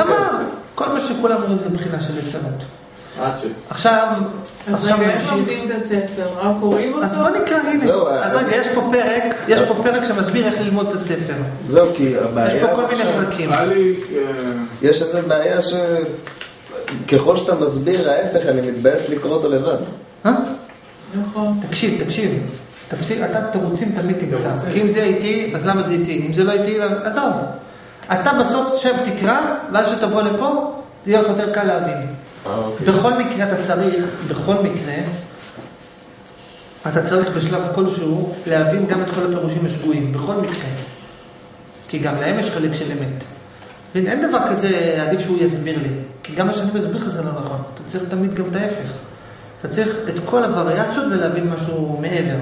אמר, כל מה שכולם אומרים זה בחינה של ליצנות. עכשיו, אז עכשיו רגע, איך נמשיך. לומדים את הספר? רק קוראים אותו? אז בוא נקרא, הנה. זהו, אז אני- רגע, יש פה פרק, יש פה פרק שמסביר איך ללמוד את הספר. זהו, כי יש הבעיה... פה כל מיני פרקים. אה, יש איזו בעיה ש... ככל שאתה מסביר ההפך, אני מתבאס לקרוא אותו לבד. אה? נכון. תקשיב, תקשיב. תפסיק, אתה תירוצים תמיד תמצא. אם זה איתי, אז למה זה איתי? אם זה לא איתי, עזוב. אתה בסוף תשב תקרא, ואז כשתבוא לפה, יהיה לך יותר קל להבין. בכל מקרה אתה צריך, בכל מקרה, אתה צריך בשלב כלשהו להבין גם את כל הפירושים השגויים, בכל מקרה. כי גם להם יש חלק של אמת. אין דבר כזה, עדיף שהוא יסביר לי. כי גם מה שאני מסביר לך זה לא נכון. אתה צריך תמיד גם את ההפך. אתה צריך את כל הווריאציות ולהבין משהו מעבר.